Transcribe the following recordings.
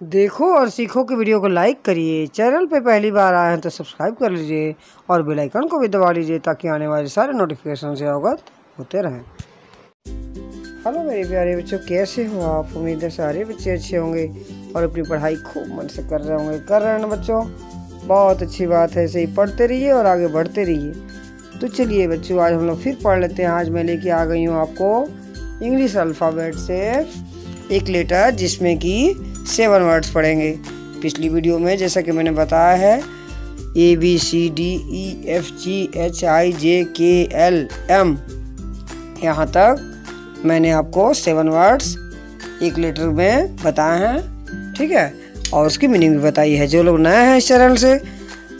देखो और सीखो कि वीडियो को लाइक करिए। चैनल पे पहली बार आए हैं तो सब्सक्राइब कर लीजिए और बेल आइकन को भी दबा लीजिए ताकि आने वाले सारे नोटिफिकेशन से अवगत होते रहें। हेलो मेरे प्यारे बच्चों, कैसे हो आप? उम्मीद है सारे बच्चे अच्छे होंगे और अपनी पढ़ाई खूब मन से कर रहे होंगे। कर रहे हैं ना बच्चों? बहुत अच्छी बात है, ऐसे ही पढ़ते रहिए और आगे बढ़ते रहिए। तो चलिए बच्चों, आज हम लोग फिर पढ़ लेते हैं। आज मैं लेके आ गई हूँ आपको इंग्लिश अल्फ़ाबेट से एक लेटर जिसमें कि सेवन वर्ड्स पढ़ेंगे पिछली वीडियो में, जैसा कि मैंने बताया है A B C D E F G H I J K L M यहाँ तक मैंने आपको सेवन वर्ड्स एक लेटर में बताए हैं, ठीक है? और उसकी मीनिंग भी बताई है। जो लोग नए हैं इस चैनल से,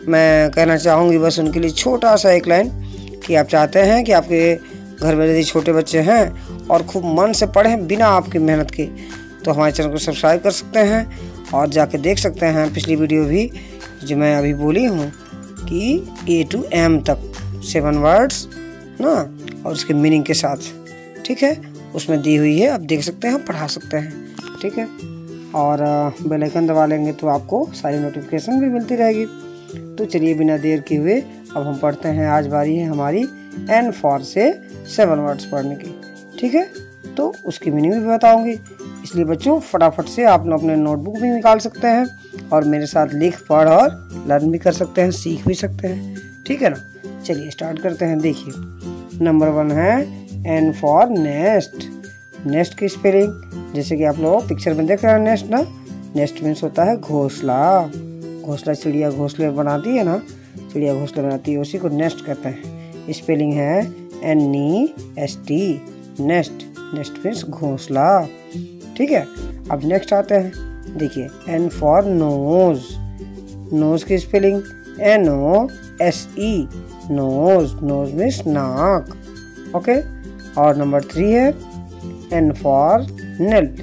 मैं कहना चाहूँगी बस उनके लिए छोटा सा एक लाइन कि आप चाहते हैं कि आपके घर में यदि छोटे बच्चे हैं और खूब मन से पढ़ें बिना आपकी मेहनत के तो हमारे चैनल को सब्सक्राइब कर सकते हैं और जाके देख सकते हैं पिछली वीडियो भी जो मैं अभी बोली हूँ कि ए टू एम तक सेवन वर्ड्स ना, और उसके मीनिंग के साथ। ठीक है? उसमें दी हुई है, आप देख सकते हैं, पढ़ा सकते हैं। ठीक है? और बेल आइकन दबा लेंगे तो आपको सारी नोटिफिकेशन भी मिलती रहेगी। तो चलिए बिना देर किए हुए, अब हम पढ़ते हैं आज बारी है हमारी एन फॉर से सेवन वर्ड्स पढ़ने की। ठीक है? तो उसकी मीनिंग भी बताऊँगी। इसलिए बच्चों, फटाफट से आप लोग अपने नोटबुक भी निकाल सकते हैं और मेरे साथ लिख, पढ़ और लर्न भी कर सकते हैं, सीख भी सकते हैं। ठीक है ना? चलिए स्टार्ट करते हैं। देखिए नंबर वन है एन फॉर नेस्ट नेस्ट की स्पेलिंग जैसे कि आप लोग पिक्चर में देख रहे हैं नेस्ट ना? नेस्ट मीन्स होता है घोसला। घोसला चिड़िया घोसले बनाती है ना? चिड़िया घोसले बनाती है, उसी को नेस्ट कहते हैं। स्पेलिंग है N E S T nest nest means घोसला। ठीक है? अब नेक्स्ट आते हैं। देखिए एन फॉर नोज़ नोज़ की spelling N O S E nose nose means नाक. ओके और नंबर थ्री है एन फॉर नेल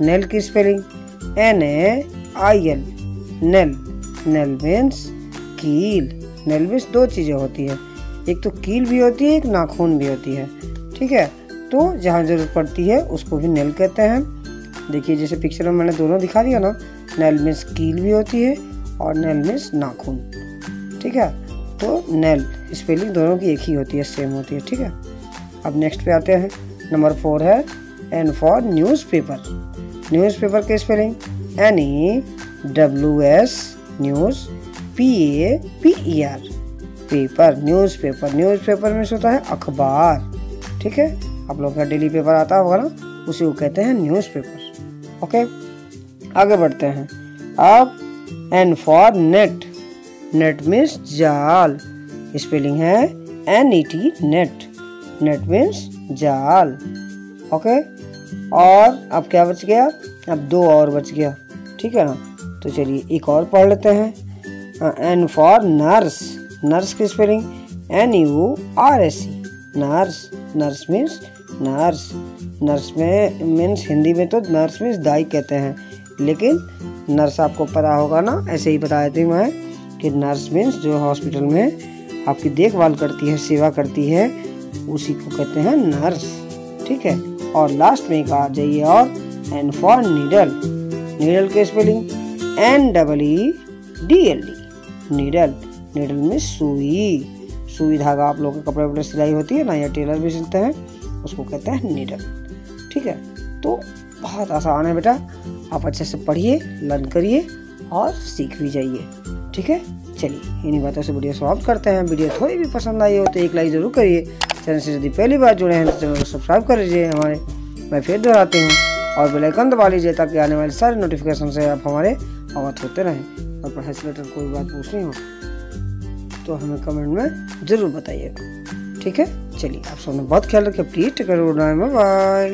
नेल की spelling N A I L nail nail means कील नेल मीन्स दो चीज़ें होती है। एक तो कील भी होती है, एक नाखून भी होती है। ठीक है? तो जहाँ ज़रूरत पड़ती है, उसको भी नेल कहते हैं। देखिए, जैसे पिक्चर में मैंने दोनों दिखा दिया ना नेल मीन्स कील भी होती है और नेल मीन्स नाखून। ठीक है? तो नेल स्पेलिंग दोनों की एक ही होती है सेम होती है। ठीक है? अब नेक्स्ट पे आते हैं। नंबर फोर है N for newspaper newspaper की spelling N E W S news P A P E R paper newspaper newspaper में से होता है अखबार। ठीक है? आप लोग का डेली पेपर आता होगा ना, उसी को कहते हैं न्यूज़ पेपर ओके आगे बढ़ते हैं। अब N for net net means जाल. स्पेलिंग है N E T net net means जाल. ओके और अब क्या बच गया? अब दो और बच गया। ठीक है ना? तो चलिए एक और पढ़ लेते हैं। एन फॉर नर्स नर्स की spelling N U R S C nurse nurse means nurse nurse में, मीन्स हिंदी में तो नर्स मीन्स दाई कहते हैं। लेकिन नर्स आपको पता होगा ना, ऐसे ही बताया थी मैं कि नर्स मीन्स जो हॉस्पिटल में आपकी देखभाल करती है, सेवा करती है, उसी को कहते हैं नर्स। ठीक है? और लास्ट में कहा जाइए और एन फॉर नीडल नीडल के spelling N double E D L D needle needle में सुई। सुई धागा आप लोगों के कपड़े वपड़े सिलाई होती है ना, या टेलर भी सिलते हैं? उसको कहते हैं नीडल ठीक है? तो बहुत आसान है बेटा। आप अच्छे से पढ़िए लर्न करिए और सीख भी जाइए। ठीक है? चलिए, इन्हीं बातों से वीडियो समाप्त करते हैं। वीडियो थोड़ी भी पसंद आई हो तो एक लाइक ज़रूर करिए। चैनल से यदि पहली बार जुड़े हैं तो चैनल को सब्सक्राइब कर लीजिए हमारे। मैं फिर दोहराती हूँ और बेल आइकन दबा लीजिए ताकि आने वाले सारे नोटिफिकेशन से आप हमारे अवगत होते रहें। और पढ़ाई से रिलेटेड कोई बात पूछनी हो तो हमें कमेंट में ज़रूर बताइएगा। ठीक है? चलिए आप सबने बहुत ख्याल रखें प्लीज़ टेक बाय।